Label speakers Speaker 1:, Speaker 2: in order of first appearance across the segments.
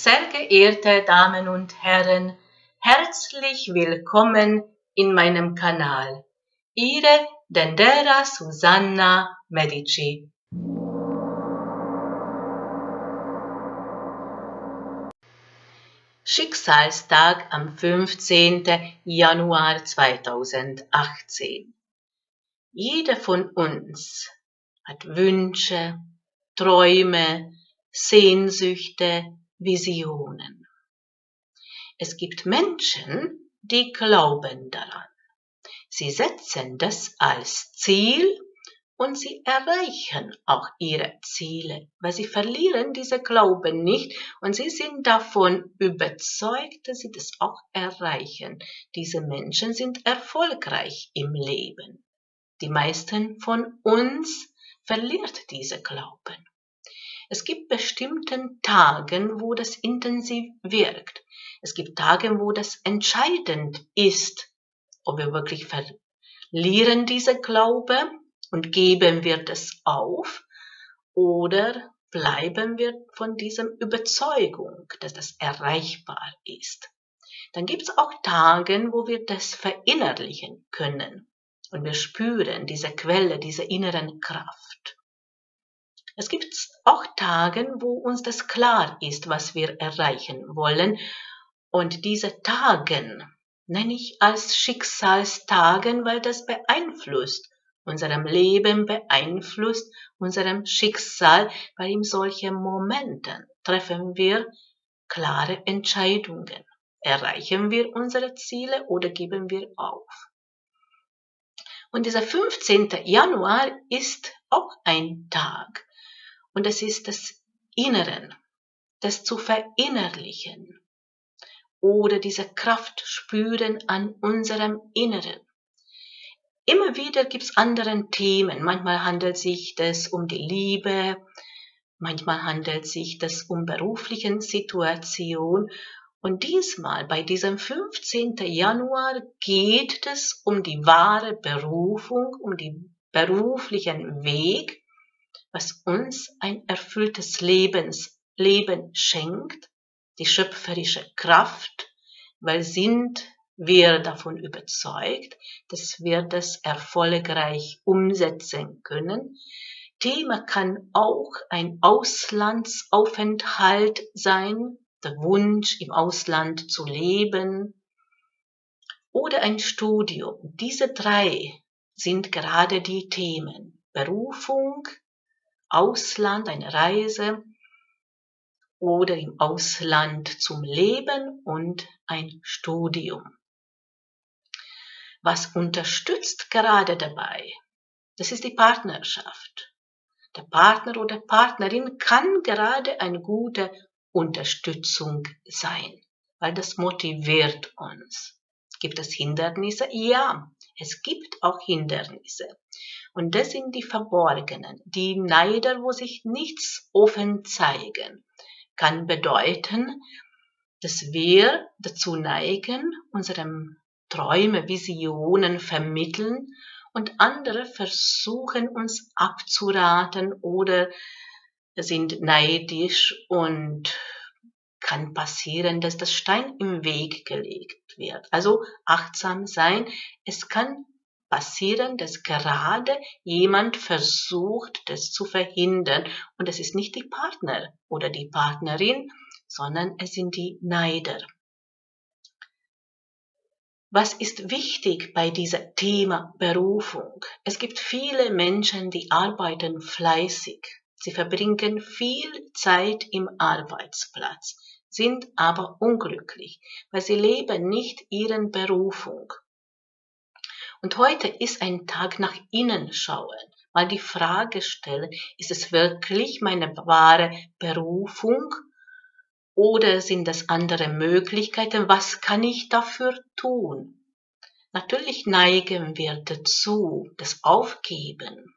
Speaker 1: Sehr geehrte Damen und Herren, herzlich willkommen in meinem Kanal. Ihre Dendera Susanna Medici. Schicksalstag am 15. Januar 2018. Jeder von uns hat Wünsche, Träume, Sehnsüchte, Visionen. Es gibt Menschen, die glauben daran. Sie setzen das als Ziel und sie erreichen auch ihre Ziele, weil sie verlieren diese Glauben nicht und sie sind davon überzeugt, dass sie das auch erreichen. Diese Menschen sind erfolgreich im Leben. Die meisten von uns verliert diese Glauben. Es gibt bestimmten Tagen, wo das intensiv wirkt. Es gibt Tage, wo das entscheidend ist, ob wir wirklich verlieren diese Glaube und geben wir das auf oder bleiben wir von diesem Überzeugung, dass das erreichbar ist. Dann gibt es auch Tage, wo wir das verinnerlichen können und wir spüren diese Quelle, diese inneren Kraft. Es gibt auch Tage, wo uns das klar ist, was wir erreichen wollen. Und diese Tagen nenne ich als Schicksalstagen, weil das beeinflusst unserem Leben, beeinflusst unserem Schicksal, weil in solchen Momenten treffen wir klare Entscheidungen. Erreichen wir unsere Ziele oder geben wir auf? Und dieser 15. Januar ist auch ein Tag, und es ist das Inneren, das zu verinnerlichen oder diese Kraft spüren an unserem Inneren. Immer wieder gibt's anderen Themen. Manchmal handelt sich das um die Liebe, manchmal handelt sich das um beruflichen Situation. Und diesmal, bei diesem 15. Januar, geht es um die wahre Berufung, um den beruflichen Weg, was uns ein erfülltes Lebens, Leben schenkt, die schöpferische Kraft, weil sind wir davon überzeugt, dass wir das erfolgreich umsetzen können. Thema kann auch ein Auslandsaufenthalt sein, der Wunsch im Ausland zu leben oder ein Studium. Diese drei sind gerade die Themen. Berufung, Ausland, eine Reise oder im Ausland zum Leben und ein Studium. Was unterstützt gerade dabei? Das ist die Partnerschaft. Der Partner oder Partnerin kann gerade eine gute Unterstützung sein, weil das motiviert uns. Gibt es Hindernisse? Ja, es gibt auch Hindernisse. Und das sind die Verborgenen, die Neider, wo sich nichts offen zeigen, kann bedeuten, dass wir dazu neigen, unserem Träume, Visionen vermitteln und andere versuchen uns abzuraten oder sind neidisch und kann passieren, dass das Stein im Weg gelegt wird. Also achtsam sein. Es kann passieren, dass gerade jemand versucht, das zu verhindern. Und es ist nicht die Partner oder die Partnerin, sondern es sind die Neider. Was ist wichtig bei diesem Thema Berufung? Es gibt viele Menschen, die arbeiten fleißig. Sie verbringen viel Zeit im Arbeitsplatz, sind aber unglücklich, weil sie leben nicht ihren Berufung. Und heute ist ein Tag nach innen schauen, mal die Frage stellen, ist es wirklich meine wahre Berufung oder sind das andere Möglichkeiten? Was kann ich dafür tun? Natürlich neigen wir dazu, das Aufgeben.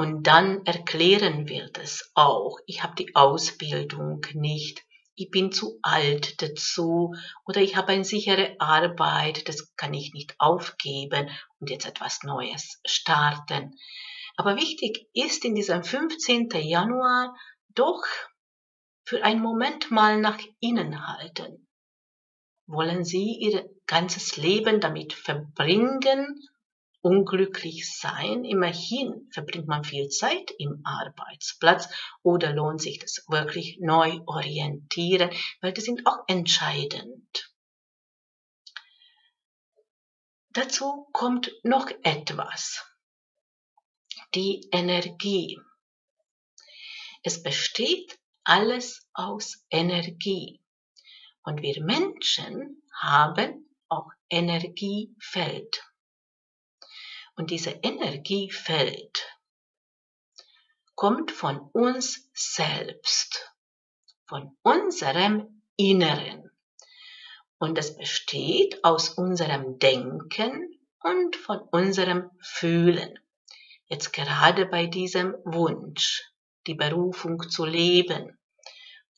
Speaker 1: Und dann erklären wir das auch. Ich habe die Ausbildung nicht ich bin zu alt dazu oder ich habe eine sichere Arbeit, das kann ich nicht aufgeben und jetzt etwas Neues starten. Aber wichtig ist in diesem 15. Januar doch für einen Moment mal nach innen halten. Wollen Sie Ihr ganzes Leben damit verbringen, unglücklich sein? Immerhin verbringt man viel Zeit im Arbeitsplatz oder lohnt sich das wirklich neu orientieren, weil die sind auch entscheidend. Dazu kommt noch etwas. Die Energie. Es besteht alles aus Energie. Und wir Menschen haben auch Energiefeld. Und diese Energiefeld kommt von uns selbst, von unserem Inneren. Und es besteht aus unserem Denken und von unserem Fühlen. Jetzt gerade bei diesem Wunsch, die Berufung zu leben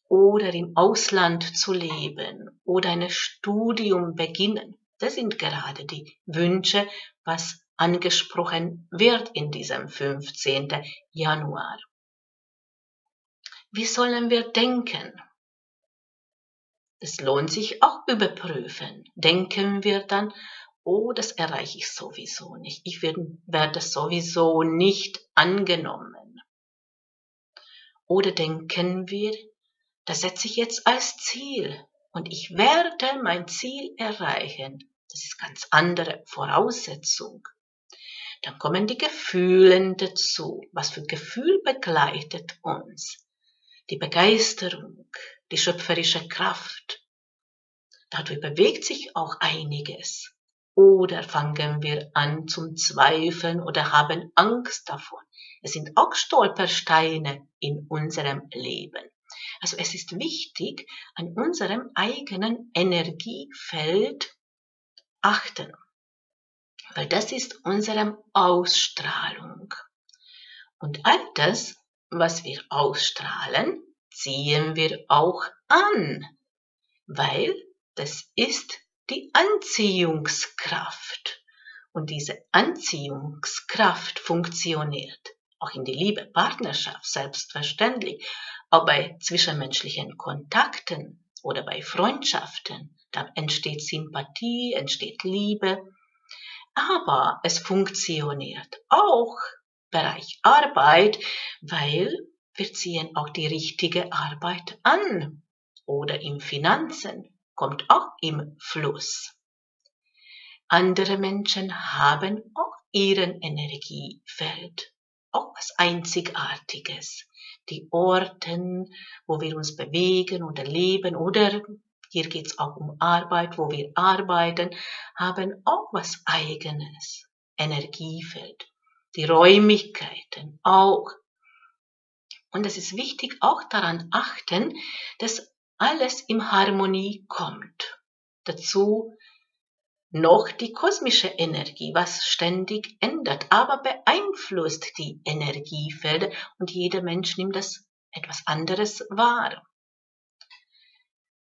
Speaker 1: oder im Ausland zu leben oder ein Studium beginnen. Das sind gerade die Wünsche, was angesprochen wird in diesem 15. Januar. Wie sollen wir denken? Es lohnt sich auch überprüfen. Denken wir dann, oh, das erreiche ich sowieso nicht. Ich werde sowieso nicht angenommen. Oder denken wir, das setze ich jetzt als Ziel und ich werde mein Ziel erreichen. Das ist ganz andere Voraussetzung. Dann kommen die Gefühle dazu. Was für Gefühl begleitet uns? Die Begeisterung, die schöpferische Kraft. Dadurch bewegt sich auch einiges. Oder fangen wir an zum Zweifeln oder haben Angst davon. Es sind auch Stolpersteine in unserem Leben. Also es ist wichtig, an unserem eigenen Energiefeld achten, weil das ist unsere Ausstrahlung. Und all das, was wir ausstrahlen, ziehen wir auch an, weil das ist die Anziehungskraft. Und diese Anziehungskraft funktioniert auch in die Liebe, Partnerschaft, selbstverständlich, auch bei zwischenmenschlichen Kontakten oder bei Freundschaften. Da entsteht Sympathie, entsteht Liebe. Aber es funktioniert auch Bereich Arbeit, weil wir ziehen auch die richtige Arbeit an. Oder im Finanzen kommt auch im Fluss. Andere Menschen haben auch ihren Energiefeld, auch was Einzigartiges. Die Orten, wo wir uns bewegen oder leben oder hier geht's auch um Arbeit, wo wir arbeiten, haben auch was Eigenes. Energiefeld. Die Räumlichkeiten auch. Und es ist wichtig auch daran achten, dass alles in Harmonie kommt. Dazu noch die kosmische Energie, was ständig ändert, aber beeinflusst die Energiefelder und jeder Mensch nimmt das etwas anderes wahr.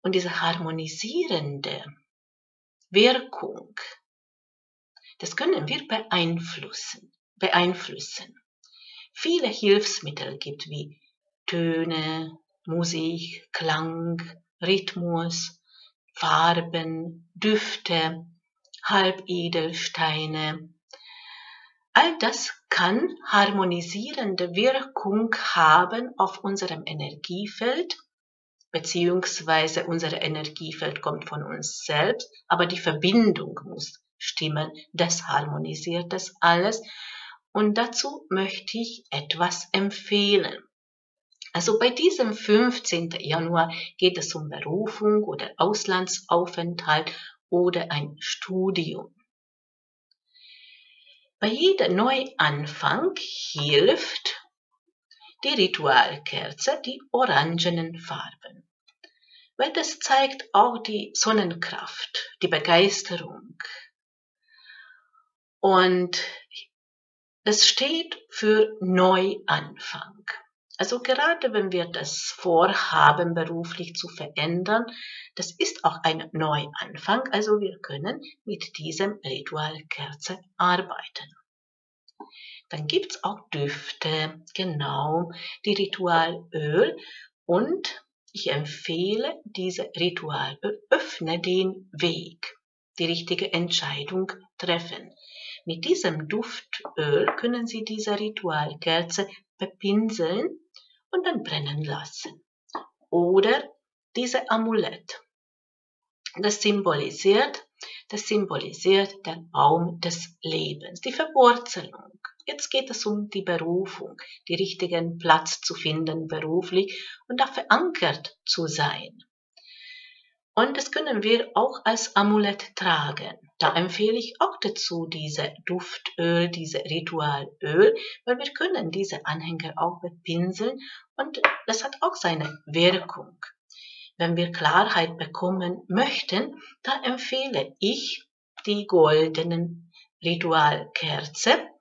Speaker 1: Und diese harmonisierende Wirkung, das können wir beeinflussen, beeinflussen. Viele Hilfsmittel gibt wie Töne, Musik, Klang, Rhythmus, Farben, Düfte, Halbedelsteine. All das kann harmonisierende Wirkung haben auf unserem Energiefeld, beziehungsweise unser Energiefeld kommt von uns selbst, aber die Verbindung muss stimmen, das harmonisiert das alles. Und dazu möchte ich etwas empfehlen. Also bei diesem 15. Januar geht es um Berufung oder Auslandsaufenthalt oder ein Studium. Bei jedem Neuanfang hilft die Ritualkerze die orangenen Farben, weil das zeigt auch die Sonnenkraft, die Begeisterung. Und es steht für Neuanfang. Also gerade wenn wir das vorhaben, beruflich zu verändern, das ist auch ein Neuanfang. Also wir können mit diesem Ritualkerze arbeiten. Dann gibt's auch Düfte, genau, die Ritualöl und ich empfehle diese Ritual. Öffne den Weg, die richtige Entscheidung treffen. Mit diesem Duftöl können Sie diese Ritualkerze bepinseln und dann brennen lassen. Oder diese Amulett. Das symbolisiert, das symbolisiert der Baum des Lebens, die Verwurzelung. Jetzt geht es um die Berufung, die richtigen Platz zu finden beruflich und da verankert zu sein. Und das können wir auch als Amulett tragen. Da empfehle ich auch dazu diese Duftöl, diese Ritualöl, weil wir können diese Anhänger auch bepinseln und das hat auch seine Wirkung. Wenn wir Klarheit bekommen möchten, da empfehle ich die goldenen Ritualkerze.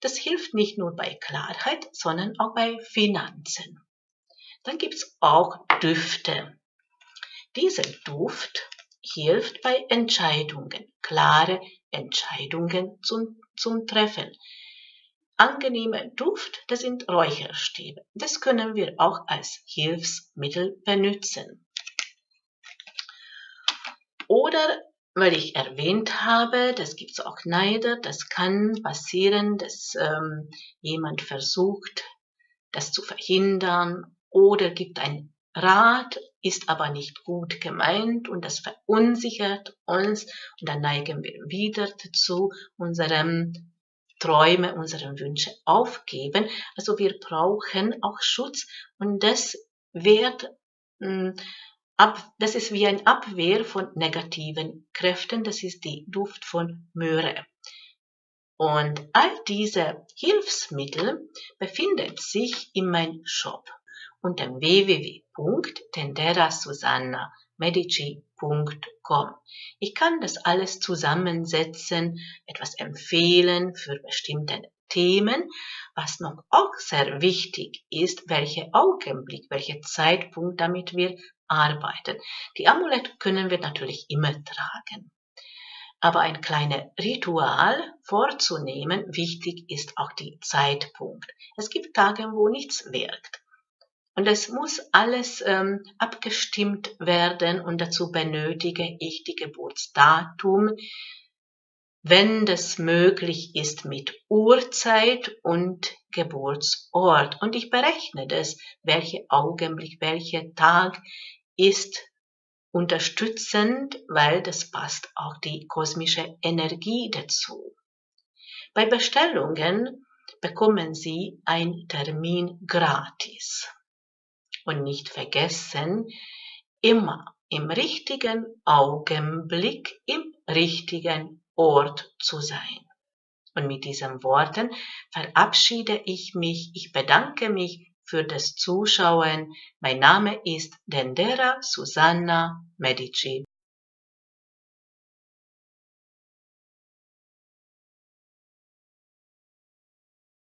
Speaker 1: Das hilft nicht nur bei Klarheit, sondern auch bei Finanzen. Dann gibt's auch Düfte. Dieser Duft hilft bei Entscheidungen, klare Entscheidungen zum, zum Treffen. Angenehmer Duft, das sind Räucherstäbe. Das können wir auch als Hilfsmittel benutzen. Oder weil ich erwähnt habe, das gibt es auch Neider, das kann passieren, dass ähm, jemand versucht, das zu verhindern oder gibt ein Rat, ist aber nicht gut gemeint und das verunsichert uns und dann neigen wir wieder dazu, unsere Träume, unsere Wünsche aufgeben. Also wir brauchen auch Schutz und das wird mh, hm, ab, das ist wie ein Abwehr von negativen Kräften. Das ist die Duft von Möhre. Und all diese Hilfsmittel befinden sich in meinem Shop unter www.tenderasusanna.medici.com. Ich kann das alles zusammensetzen, etwas empfehlen für bestimmte Themen, was noch auch sehr wichtig ist, welcher Augenblick, welcher Zeitpunkt, damit wir arbeiten. Die Amulette können wir natürlich immer tragen. Aber ein kleines Ritual vorzunehmen, wichtig ist auch die Zeitpunkt. Es gibt Tage, wo nichts wirkt. Und es muss alles ähm, abgestimmt werden und dazu benötige ich die Geburtsdatum, wenn das möglich ist mit Uhrzeit und Geburtsort. Und ich berechne das, welcher Augenblick, welcher Tag ist unterstützend, weil das passt auch die kosmische Energie dazu. Bei Bestellungen bekommen Sie einen Termin gratis. Und nicht vergessen, immer im richtigen Augenblick, im richtigen Ort zu sein. Und mit diesen Worten verabschiede ich mich. Ich bedanke mich für das Zuschauen. Mein Name ist Dendera Susanna Medici.